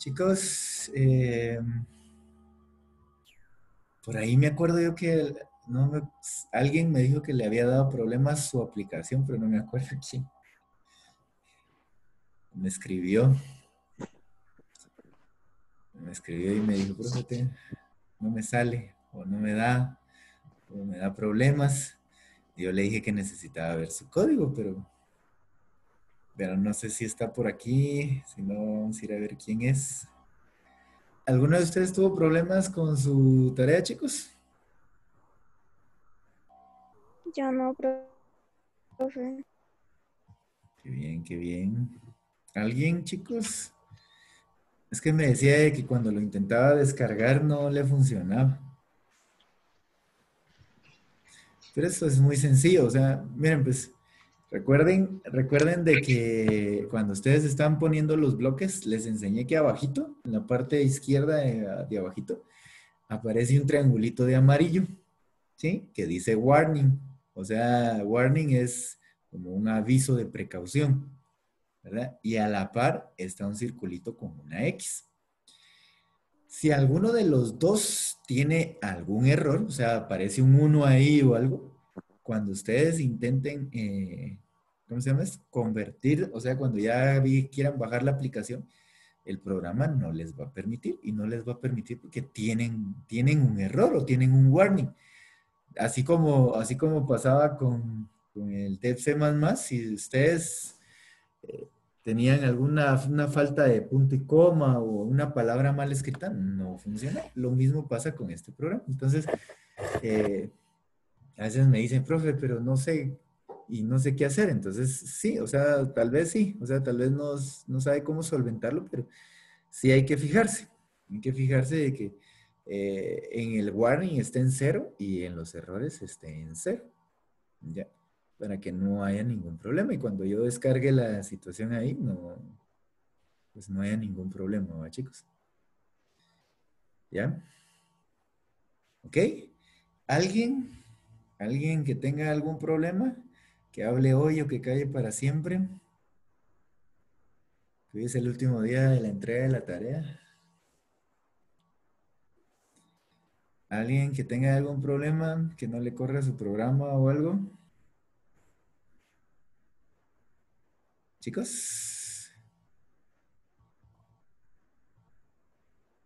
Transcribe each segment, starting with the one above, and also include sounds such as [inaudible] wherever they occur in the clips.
Chicos, eh, por ahí me acuerdo yo que no alguien me dijo que le había dado problemas su aplicación, pero no me acuerdo [laughs] quién. Me escribió. Me escribió y me dijo, profe, no me sale o no me da o me da problemas. Yo le dije que necesitaba ver su código, pero, pero no sé si está por aquí, si no, vamos a ir a ver quién es. ¿Alguno de ustedes tuvo problemas con su tarea, chicos? Yo no, profe. Qué bien, qué bien. ¿Alguien, chicos? Es que me decía que cuando lo intentaba descargar no le funcionaba. Pero eso es muy sencillo, o sea, miren, pues recuerden, recuerden de que cuando ustedes están poniendo los bloques, les enseñé que abajito, en la parte izquierda de, de abajito, aparece un triangulito de amarillo, ¿sí? Que dice warning. O sea, warning es como un aviso de precaución, ¿verdad? Y a la par está un circulito con una X. Si alguno de los dos tiene algún error, o sea, aparece un 1 ahí o algo, cuando ustedes intenten, eh, ¿cómo se llama? Convertir, o sea, cuando ya quieran bajar la aplicación, el programa no les va a permitir y no les va a permitir porque tienen, tienen un error o tienen un warning. Así como, así como pasaba con, con el C++, si ustedes eh, tenían alguna una falta de punto y coma o una palabra mal escrita, no funciona. Lo mismo pasa con este programa. Entonces, eh, a veces me dicen, profe, pero no sé y no sé qué hacer. Entonces, sí, o sea, tal vez sí, o sea, tal vez no, no sabe cómo solventarlo, pero sí hay que fijarse. Hay que fijarse de que eh, en el warning esté en cero y en los errores esté en cero. Ya para que no haya ningún problema. Y cuando yo descargue la situación ahí, no, pues no haya ningún problema, ¿va, chicos? ¿Ya? ¿Ok? ¿Alguien? ¿Alguien que tenga algún problema? Que hable hoy o que calle para siempre. hoy es el último día de la entrega de la tarea. ¿Alguien que tenga algún problema, que no le corra su programa o algo? Chicos.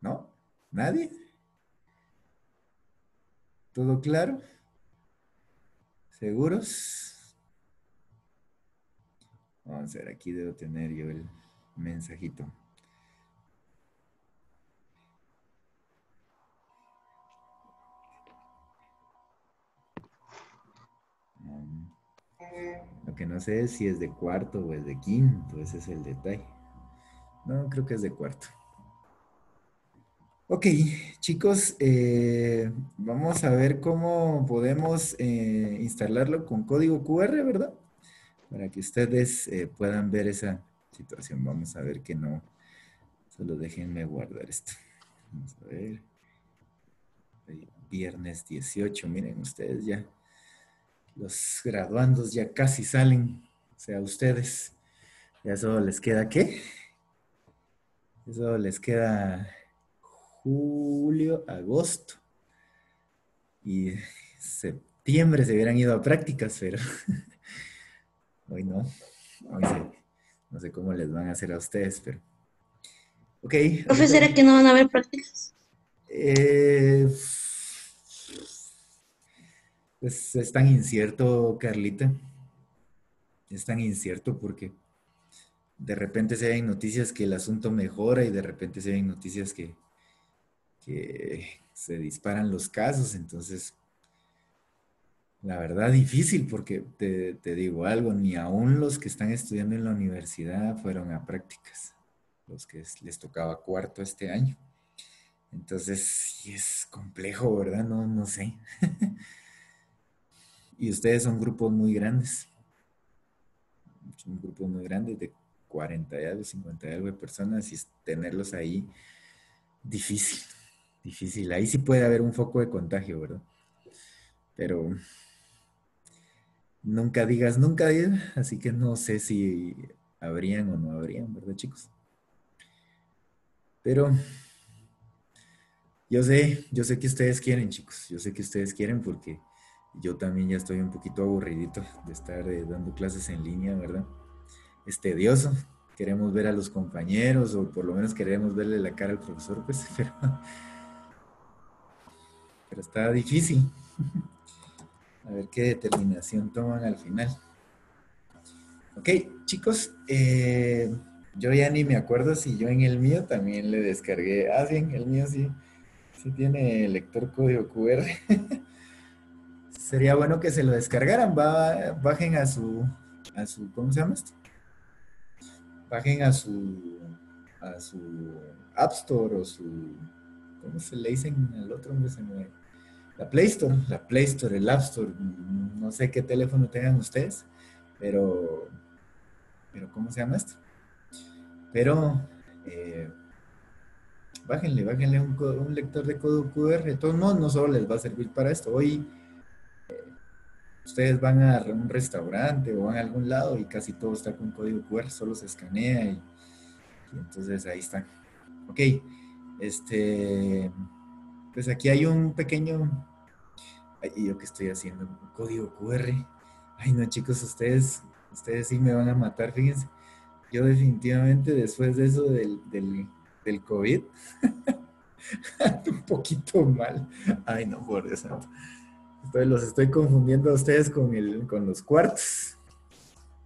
¿No? ¿Nadie? ¿Todo claro? ¿Seguros? Vamos a ver, aquí debo tener yo el mensajito. Lo que no sé es si es de cuarto o es de quinto, ese es el detalle. No, creo que es de cuarto. Ok, chicos, eh, vamos a ver cómo podemos eh, instalarlo con código QR, ¿verdad? Para que ustedes eh, puedan ver esa situación. Vamos a ver que no. Solo déjenme guardar esto. Vamos a ver. Viernes 18, miren ustedes ya los graduandos ya casi salen, o sea, ustedes, ya solo les queda qué? Eso les queda julio, agosto y septiembre se hubieran ido a prácticas, pero [laughs] hoy no, hoy no sé cómo les van a hacer a ustedes, pero... Ok. Profesora, que no van a haber prácticas? Eh, pues es tan incierto, Carlita. Es tan incierto porque de repente se ven noticias que el asunto mejora y de repente se ven noticias que, se disparan los casos. Entonces, la verdad difícil porque te, te, digo algo, ni aún los que están estudiando en la universidad fueron a prácticas, los que les tocaba cuarto este año. Entonces, es complejo, ¿verdad? No, no sé. [laughs] Y ustedes son grupos muy grandes. Un grupo muy grande de 40 y algo, 50 y algo de personas y tenerlos ahí, difícil, difícil. Ahí sí puede haber un foco de contagio, ¿verdad? Pero nunca digas nunca, así que no sé si habrían o no habrían, ¿verdad, chicos? Pero yo sé, yo sé que ustedes quieren, chicos. Yo sé que ustedes quieren porque yo también ya estoy un poquito aburridito de estar eh, dando clases en línea, ¿verdad? Es tedioso. Queremos ver a los compañeros o por lo menos queremos verle la cara al profesor, pues, [laughs] pero, pero está difícil. A ver qué determinación toman al final. Ok, chicos, eh, yo ya ni me acuerdo si yo en el mío también le descargué. Ah, bien, el mío sí, sí tiene lector código QR. [laughs] Sería bueno que se lo descargaran. bajen a su, a su, ¿cómo se llama esto? Bajen a su, a su App Store o su, ¿cómo se le dicen al otro? ¿Dónde se mueve? La Play Store, la Play Store, el App Store. No sé qué teléfono tengan ustedes, pero, pero ¿cómo se llama esto? Pero eh, bájenle, bájenle un, lector de código QR. De todos modos, no solo les va a servir para esto. Hoy eh, ustedes van a un restaurante o van a algún lado y casi todo está con código QR, solo se escanea y, entonces ahí están. Ok, este, pues aquí hay un pequeño, ay, yo que estoy haciendo, código QR. Ay, no, chicos, ustedes, ustedes sí me van a matar, fíjense yo definitivamente después de eso del, del, COVID, [laughs] un poquito mal. Ay, no, por Dios santo. los estoy confundiendo a ustedes con, el, con los cuartos.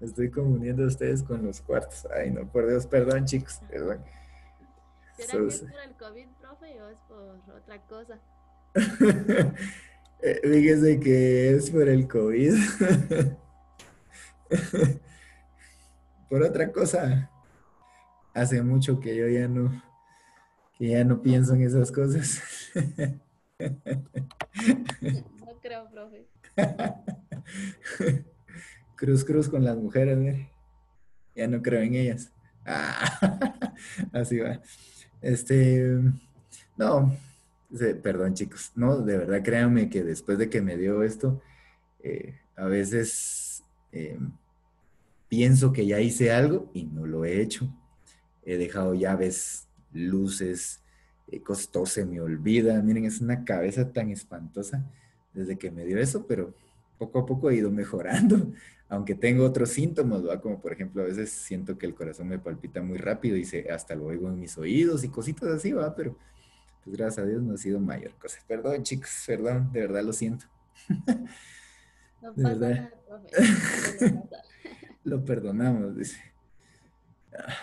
Estoy confundiendo a ustedes con los cuartos. Ay, no, por Dios, perdón, chicos, perdón. ¿Será que es por el COVID, profe, o es por otra cosa? [laughs] Eh, fíjese que es por el COVID. [laughs] por otra cosa, hace mucho que yo ya no, que ya no pienso en esas cosas. [laughs] No creo, profe. Cruz, cruz con las mujeres, Ya no creo en ellas. Ah, así va. Este, no, perdón chicos, no, de verdad créanme que después de que me dio esto, eh, a veces eh, pienso que ya hice algo y no lo he hecho. He dejado llaves, luces, eh, cosas, se me olvida. Miren, es una cabeza tan espantosa desde que me dio eso, pero poco a poco he ido mejorando, aunque tengo otros síntomas, como por ejemplo a veces siento que el corazón me palpita muy rápido y se, hasta lo oigo en mis oídos y cositas así, ¿va? pero pues gracias a Dios no ha sido mayor cosa. Perdón chicos, perdón, de verdad lo siento. [laughs] No pasa nada, [laughs] Lo perdonamos, dice. Ah,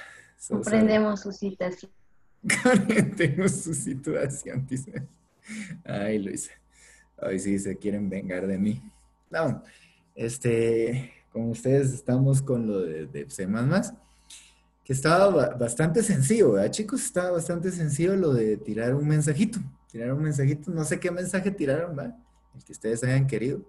Comprendemos su situación. [laughs] Tenemos su situación, dice. Ay, Luisa. Ay, sí, se quieren vengar de mí. No, este, como ustedes estamos con lo de, de C++, que estaba bastante sencillo, ¿verdad, chicos? Estaba bastante sencillo lo de tirar un mensajito. Tirar un mensajito, no sé qué mensaje tiraron, ¿verdad? El que ustedes hayan querido.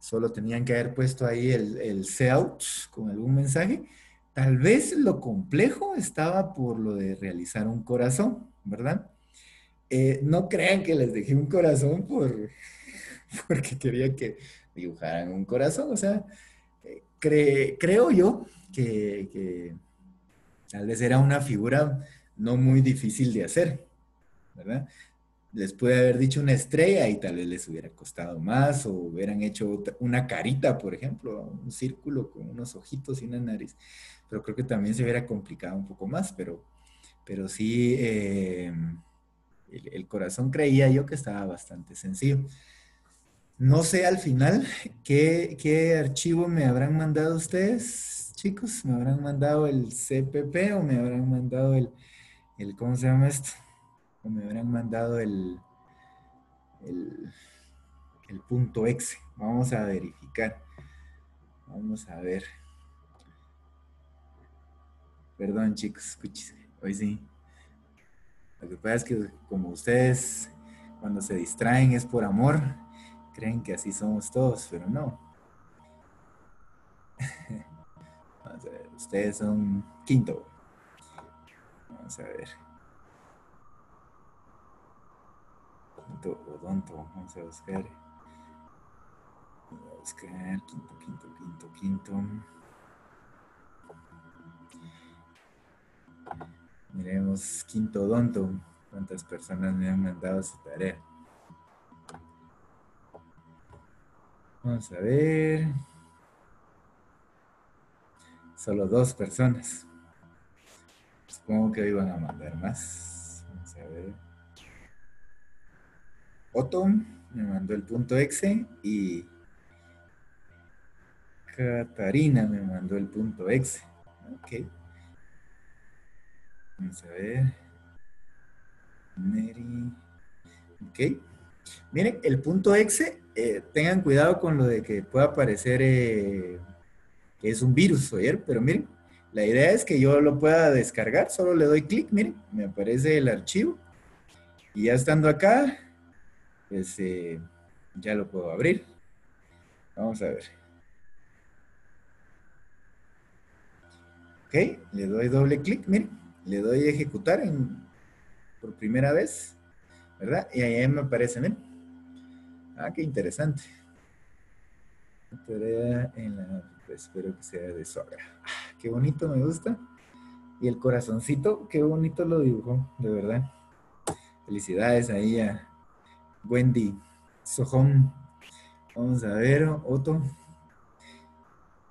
Solo tenían que haber puesto ahí el, el out con algún mensaje. Tal vez lo complejo estaba por lo de realizar un corazón, ¿verdad? Eh, no crean que les dejé un corazón por, [laughs] porque quería que dibujaran un corazón. O sea, creo yo que, tal vez era una figura no muy difícil de hacer, ¿verdad? les puede haber dicho una estrella y tal vez les hubiera costado más o hubieran hecho una carita, por ejemplo, un círculo con unos ojitos y una nariz. Pero creo que también se hubiera complicado un poco más, pero, pero sí, eh, el, corazón creía yo que estaba bastante sencillo. No sé al final qué, qué archivo me habrán mandado ustedes, chicos. ¿Me habrán mandado el CPP o me habrán mandado el, el ¿cómo se llama esto? o me habrán mandado el, el, punto exe. Vamos a verificar. Vamos a ver. Perdón, chicos, escúchese. Hoy sí. Lo que pasa es que como ustedes cuando se distraen es por amor, creen que así somos todos, pero no. [laughs] Vamos a ver, ustedes son quinto. Vamos a ver. odonto, vamos a buscar. Vamos a buscar quinto, quinto, quinto, quinto. Miremos quinto donto. ¿Cuántas personas me han mandado su tarea? Vamos a ver. Solo dos personas. Supongo que hoy van a mandar más. Vamos a ver. Otto me mandó el punto exe y Catarina me mandó el punto exe. Ok. Vamos a ver. Mary. Ok. Miren, el punto exe, eh, tengan cuidado con lo de que pueda parecer eh, que es un virus, oyer, pero miren, la idea es que yo lo pueda descargar, solo le doy clic, miren, me aparece el archivo y ya estando acá, pues eh, ya lo puedo abrir. Vamos a ver. Ok, le doy doble clic, miren, le doy ejecutar por primera vez, ¿verdad? Y ahí me aparece, miren. Ah, qué interesante. espero que sea de sobra. Ah, qué bonito, me gusta. Y el corazoncito, qué bonito lo dibujó, de verdad. Felicidades ahí a Wendy Sojón. Vamos a ver, Otto.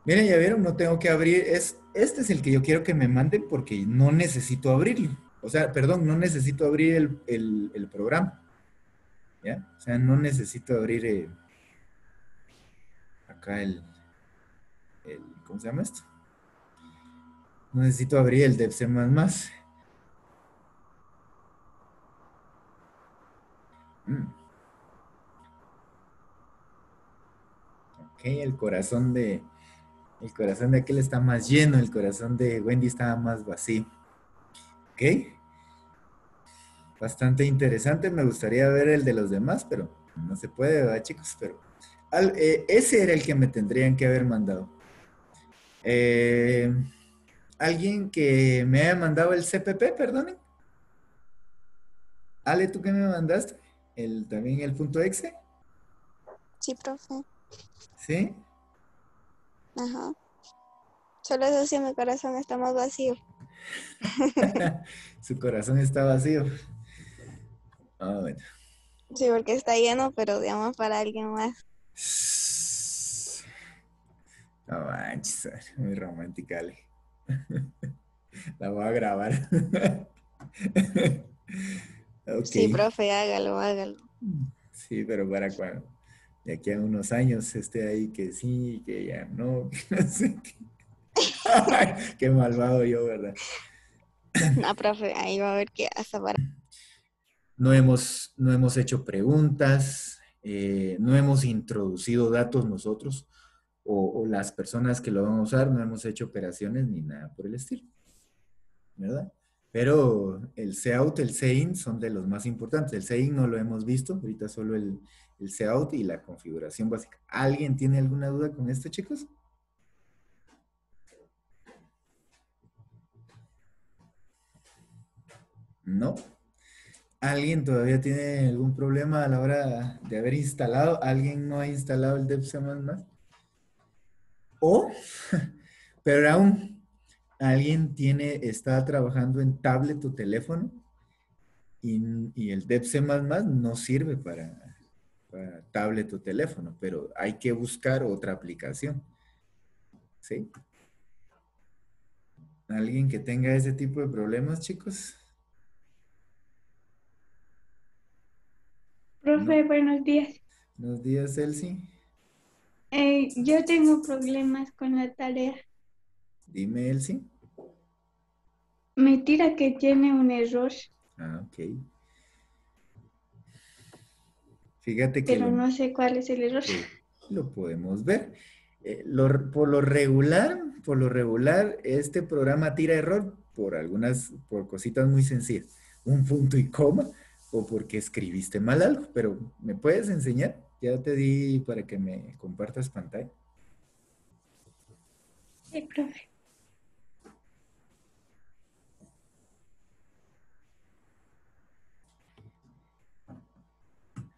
Miren, ya vieron, no tengo que abrir. Es, este es el que yo quiero que me manden porque no necesito abrirlo. O sea, perdón, no necesito abrir el, programa. ¿Ya? O sea, no necesito abrir eh, acá el, ¿cómo se llama esto? No necesito abrir el DevC++. Mm. Ok, el corazón de, el corazón de aquel está más lleno, el corazón de Wendy estaba más vacío. ¿Ok? Bastante interesante, me gustaría ver el de los demás, pero no se puede, ¿verdad, chicos? Pero eh, ese era el que me tendrían que haber mandado. Eh, ¿Alguien que me haya mandado el CPP, perdonen? Ale, ¿tú qué me mandaste? ¿El, ¿También el punto exe? Sí, profe. ¿Sí? Ajá. Solo eso sí, mi corazón está más vacío. [laughs] Su corazón está vacío. Ah, bueno. Sí, porque está lleno, pero digamos para alguien más. No manches, muy romántica, Ale. [laughs] La voy a grabar. [laughs] Sí, profe, hágalo, hágalo. Sí, pero para cuando de aquí a unos años esté ahí que sí, que ya no, [laughs] que no sé qué. qué malvado yo, ¿verdad? No, profe, ahí va a ver qué hace para. No hemos, no hemos hecho preguntas, eh, no hemos introducido datos nosotros o, las personas que lo van a usar, no hemos hecho operaciones ni nada por el estilo, ¿verdad? Pero el out, el in son de los más importantes. El in no lo hemos visto, ahorita solo el, el out y la configuración básica. ¿Alguien tiene alguna duda con esto, chicos? ¿No? ¿Alguien todavía tiene algún problema a la hora de haber instalado? ¿Alguien no ha instalado el DevC++? O, [laughs] pero aún, alguien tiene, está trabajando en tablet o teléfono y, el DevC++ no sirve para, para tablet o teléfono, pero hay que buscar otra aplicación. ¿Sí? ¿Alguien que tenga ese tipo de problemas, chicos? Profe, buenos días. Buenos días, Elsie. Eh, yo tengo problemas con la tarea. Dime, Elsie. Me tira que tiene un error. Ah, ok. Fíjate que... Pero no sé cuál es el error. lo podemos ver. Eh, por lo regular, por lo regular, este programa tira error por algunas, por cositas muy sencillas. Un punto y coma o porque escribiste mal algo, pero ¿me puedes enseñar? Ya te di para que me compartas pantalla. Sí, profe.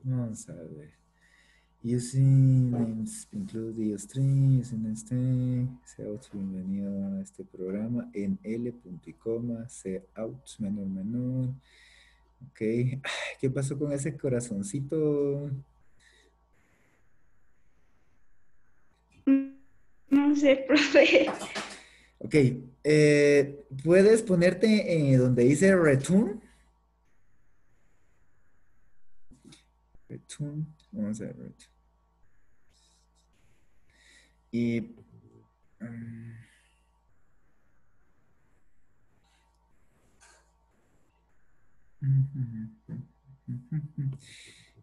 Vamos a ver. Using names include the string, using este, out, bienvenido a este programa en L punto y coma, out, menor, menor. Ok, ¿qué pasó con ese corazoncito? No sé, [laughs] profe. Ok, eh, ¿puedes ponerte eh, donde dice return? Return, vamos a ver. Y... Um,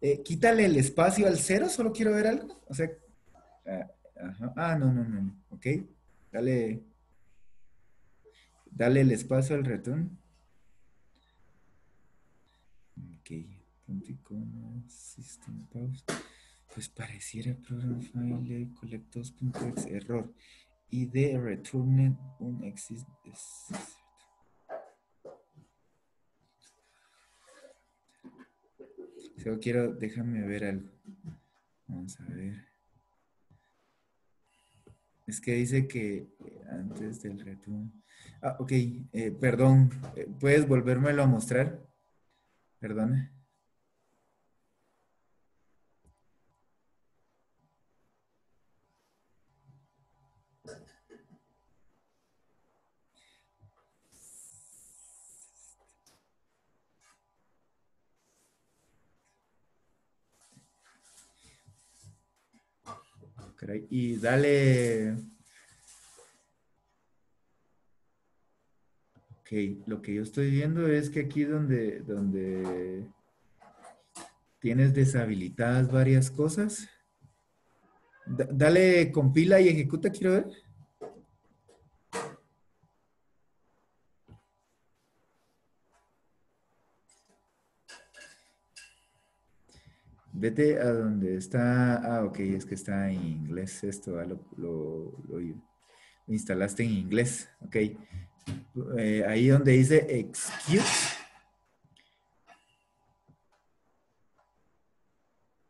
eh, quítale el espacio al cero, solo quiero ver algo. O sea, ajá. ah, no, no, no, ok. Dale, dale el espacio al return. Ok, punto y coma, system pause. Pues pareciera program file collectos.exe error y de return un exist. Solo quiero, déjame ver algo. Vamos a ver. Es que dice que antes del return. Ah, ok, eh, perdón. Eh, ¿Puedes volvérmelo a mostrar? Perdona. Y dale... Ok, lo que yo estoy viendo es que aquí donde, donde tienes deshabilitadas varias cosas. dale compila y ejecuta, quiero ver. Vete a donde está, ah, ok, es que está en inglés esto, ah, lo, instalaste en inglés, ok. Eh, ahí donde dice excuse.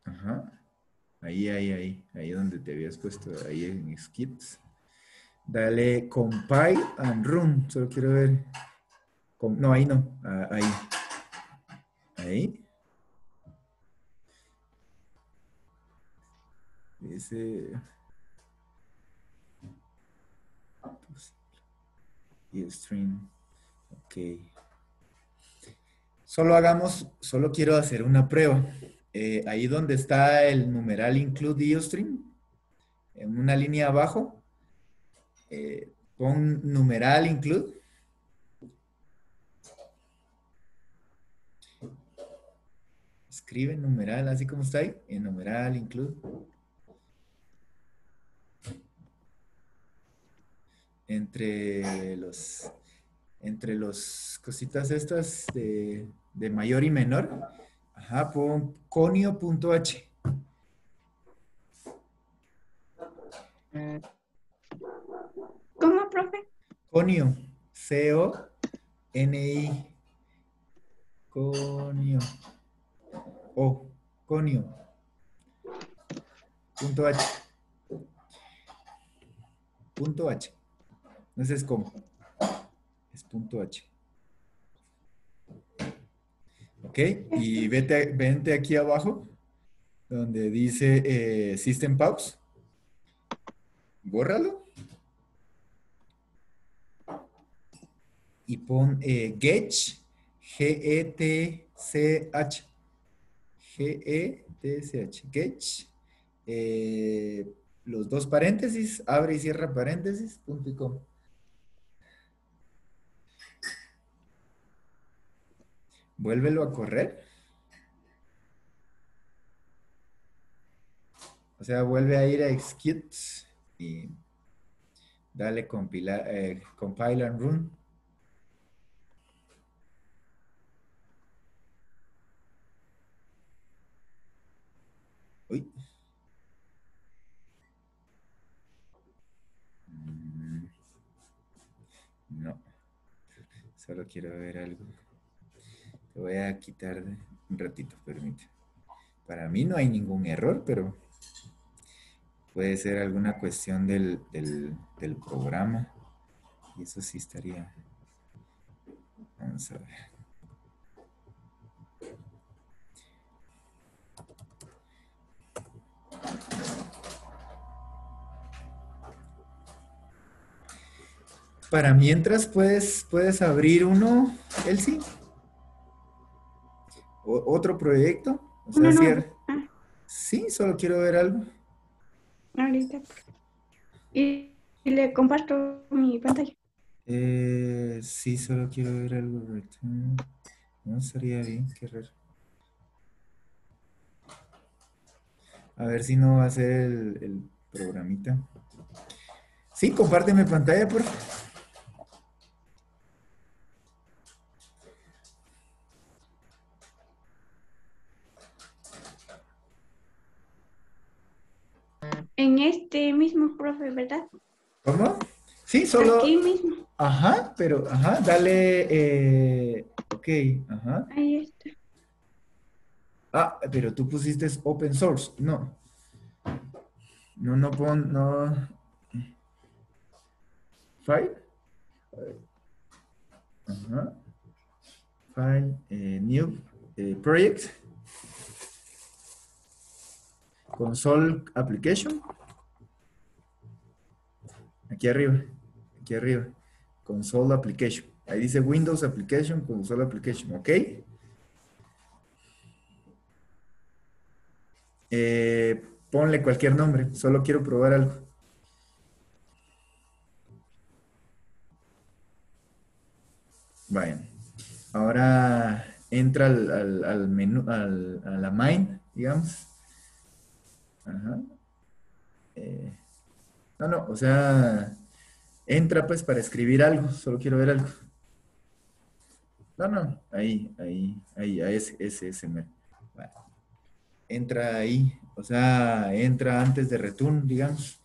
Ajá. Ahí, ahí, ahí, ahí donde te habías puesto, ahí en excuse. Dale compile and run, solo quiero ver. no, ahí no, ah, ahí. Ahí. Dice... Stream. Ok. Solo hagamos, solo quiero hacer una prueba. Eh, ahí donde está el numeral include stream, en una línea abajo, eh, pon numeral include. Escribe numeral, así como está ahí, en numeral include. Entre los, entre los cositas estas de, mayor y menor. Ajá, pon conio.h. ¿Cómo, profe? Conio. C-O-N-I. Conio. O. Conio. Punto H. Punto H. No es como. Es punto H. ¿Ok? Y vete, vente aquí abajo, donde dice eh, System Pause. Bórralo. Y pon eh, Getch, G-E-T-C-H. G-E-T-C-H. Getch. Los dos paréntesis, abre y cierra paréntesis, punto y coma. Vuélvelo a correr. O sea, vuelve a ir a execute y dale compilar, eh, compile and run. Mm. No. Solo quiero ver algo voy a quitar un ratito, permite. Para mí no hay ningún error, pero Puede ser alguna cuestión del, del programa. Y eso sí estaría. Vamos a ver. Para mientras puedes, puedes abrir uno, Elsie. ¿Otro proyecto? Ah. Sí, solo quiero ver algo. Ahorita. Y, le comparto mi pantalla. Eh, sí, solo quiero ver algo. No sería bien, qué raro. A ver si no va a ser el, el programita. Sí, compárteme pantalla, por favor. En este mismo profe, ¿verdad? ¿Cómo? Sí, solo. Aquí mismo. Ajá, pero, ajá, dale. Eh, ok, ajá. Ahí está. Ah, pero tú pusiste open source. No. No, no pon, no. File. Ajá. File, eh, new eh, project. Console Application. Aquí arriba, aquí arriba. Console Application. Ahí dice Windows Application, Console Application, ¿ok? Eh, ponle cualquier nombre, solo quiero probar algo. Bueno, ahora entra al, menú, al, a la main, digamos. Eh, no, no, o sea, entra pues para escribir algo, solo quiero ver algo. No, no, ahí, ahí, ahí, ahí ese, ese, ese. Entra ahí, o sea, entra antes de return, digamos.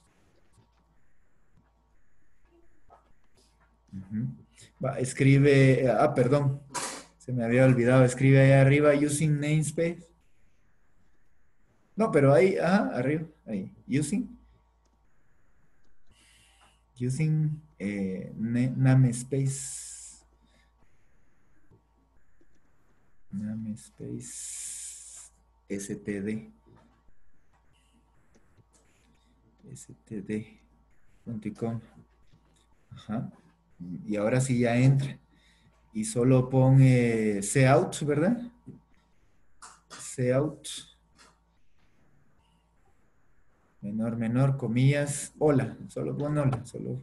Va, escribe, ah, perdón, se me había olvidado, escribe ahí arriba using namespace. No, pero ahí, ajá, arriba, ahí. Using. Using eh, namespace. Namespace std. std.com. Ajá. Y ahora sí ya entra. Y solo pone out, ¿verdad? out menor, menor, comillas, hola, solo pon hola, solo,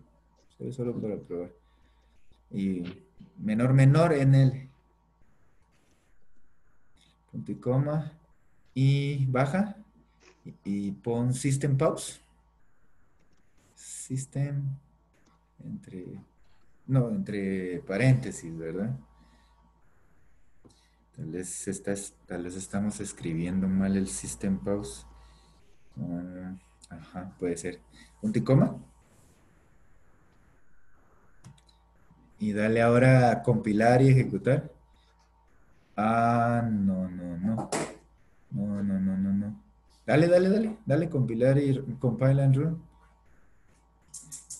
solo, solo para probar. Y menor, menor en el punto y coma y baja y, pon system pause. System entre, no, entre paréntesis, ¿verdad? Tal vez, estás, tal vez estamos escribiendo mal el system pause. Puede ser. Punto y coma. Y dale ahora compilar y ejecutar. Ah, no, no, no. No, no, no, no, no. Dale, dale, dale. Dale compilar y compile and run.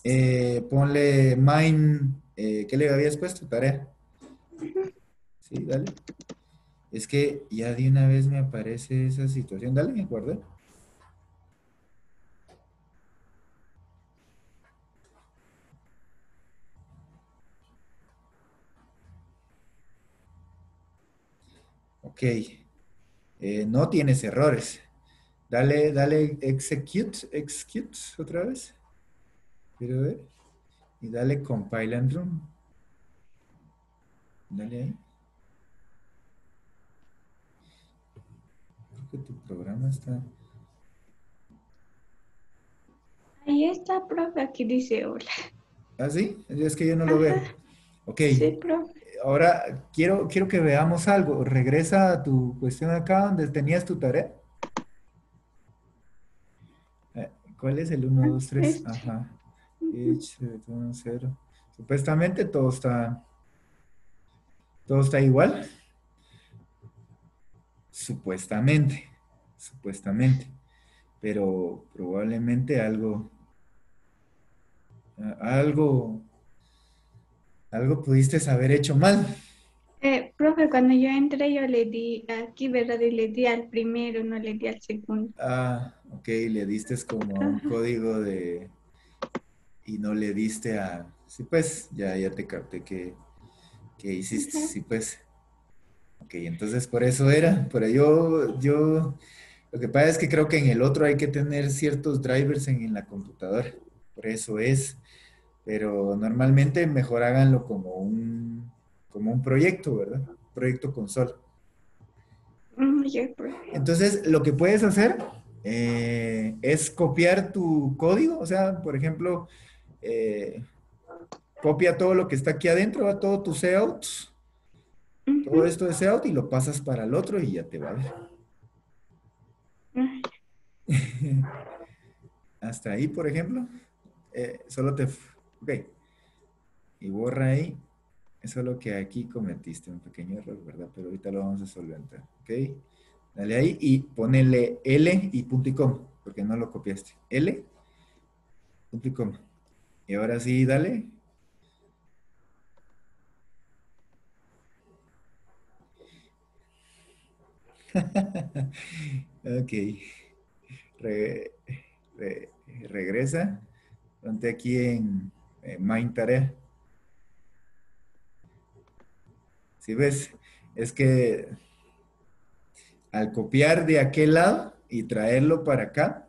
Eh, ponle mine. Eh, ¿Qué le habías puesto? Tarea. Sí, dale. Es que ya de una vez me aparece esa situación. Dale, me Ok. Eh, no tienes errores. Dale, dale execute, execute otra vez. Quiero ver. Y dale compile and run. Dale ahí. Creo que tu programa está... Ahí está, profe. Aquí dice hola. ¿Ah, sí? Es que yo no lo veo. Ok. Sí, profe ahora quiero, quiero que veamos algo. Regresa a tu cuestión acá donde tenías tu tarea. Eh, ¿Cuál es el 1, 2, 3? Ajá. Supuestamente todo está, todo está igual. Supuestamente, supuestamente. pero probablemente algo, algo, algo pudiste haber hecho mal. Eh, profe, cuando yo entré yo le di aquí, ¿verdad? Y le di al primero, no le di al segundo. Ah, ok, le diste como un código de... Y no le diste a... Sí, pues, ya, ya te capté que, que hiciste, sí, pues. Ok, entonces por eso era, pero yo, yo, lo que pasa es que creo que en el otro hay que tener ciertos drivers en, en la computadora, por eso es, pero normalmente mejor háganlo como un como un proyecto, ¿verdad? Proyecto console. Mm, Entonces, lo que puedes hacer eh, es copiar tu código, o sea, por ejemplo, eh, copia todo lo que está aquí adentro, a todo tu out, todo esto de out y lo pasas para el otro y ya te va a ver. [laughs] Hasta ahí, por ejemplo. Eh, solo te... Ok. Y borra ahí. Es lo que aquí cometiste, un pequeño error, ¿verdad? Pero ahorita lo vamos a solventar, ¿ok? Dale ahí y ponele L y punto y coma, porque no lo copiaste. L, punto y coma. Y ahora sí, dale. [laughs] ok. regresa. Ponte aquí en, en Main Tarea. Si ves? Es que al copiar de aquel lado y traerlo para acá,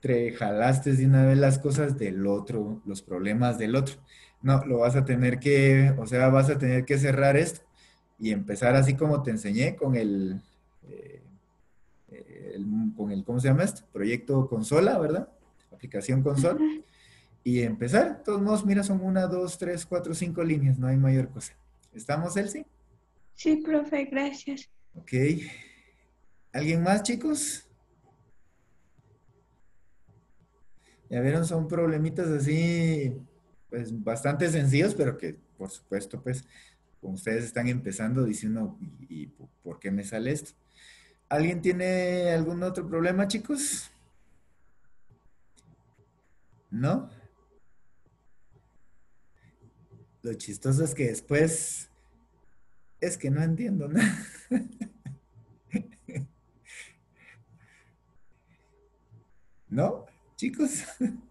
te jalaste de una vez las cosas del otro, los problemas del otro. No, lo vas a tener que, o sea, vas a tener que cerrar esto y empezar así como te enseñé con el, eh, con el, ¿cómo se llama esto? Proyecto consola, ¿verdad? Aplicación consola. Y empezar, de todos modos, mira, son una, dos, tres, cuatro, cinco líneas, no hay mayor cosa. ¿Estamos, Elsie? Sí, profe, gracias. Ok. ¿Alguien más, chicos? Ya vieron, son problemitas así, pues bastante sencillos, pero que por supuesto, pues, como ustedes están empezando diciendo, ¿y, por qué me sale esto? ¿Alguien tiene algún otro problema, chicos? ¿No? Lo chistoso es que después es que no entiendo nada. [laughs] ¿No, chicos? [laughs]